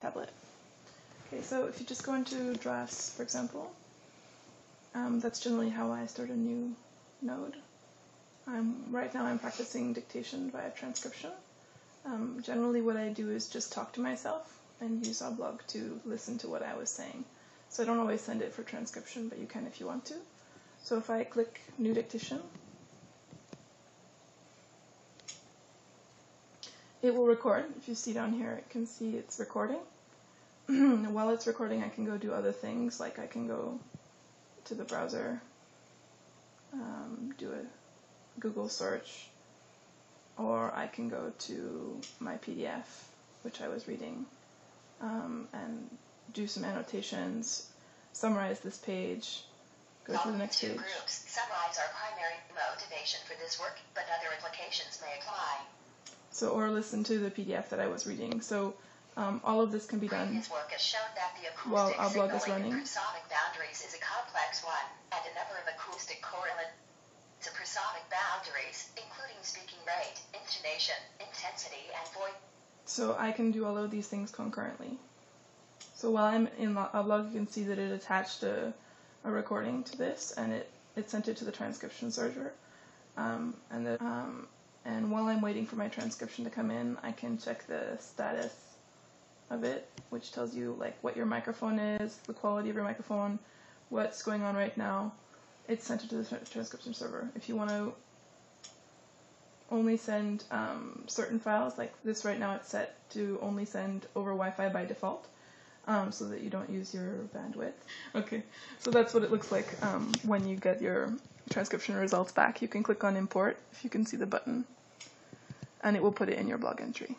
tablet. Okay, so if you just go into drafts, for example, um, that's generally how I start a new node. I'm, right now I'm practicing dictation via transcription. Um, generally what I do is just talk to myself and use AuBlog to listen to what I was saying. So I don't always send it for transcription, but you can if you want to. So if I click New Dictation, it will record. If you see down here, it can see it's recording. While it's recording, I can go do other things, like I can go to the browser, um, do a Google search, or I can go to my PDF, which I was reading, um, and do some annotations, summarize this page, go to the next Two page. groups summarize our primary motivation for this work, but other implications may apply. So, or listen to the PDF that I was reading. So, um, all of this can be done. Work has shown that the While AuBlog is running. prosodic boundaries is a complex one, and a number of acoustic correlates to prosodic boundaries, including speaking rate, intonation, intensity, and voice. So I can do all of these things concurrently. So while I'm in Lo- AuBlog, you can see that it attached a, a recording to this, and it, it sent it to the transcription server. Um, and the, um, and while I'm waiting for my transcription to come in, I can check the status of it, which tells you like what your microphone is, the quality of your microphone, what's going on right now. It's sent it to the transcription server. If you want to only send um, certain files, like this right now it's set to only send over Wi-Fi by default, um, so that you don't use your bandwidth. Okay, so that's what it looks like um, when you get your transcription results back. You can click on import if you can see the button, and it will put it in your blog entry.